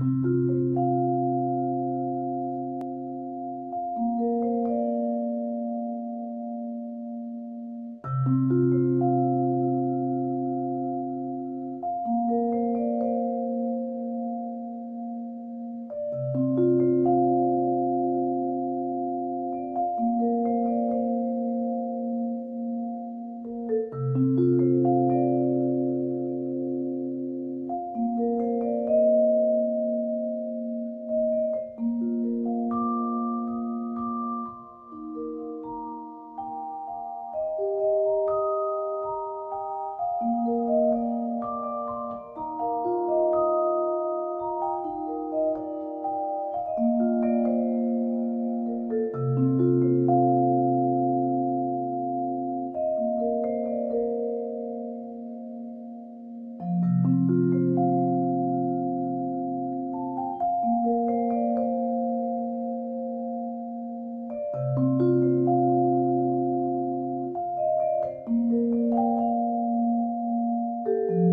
Bye. you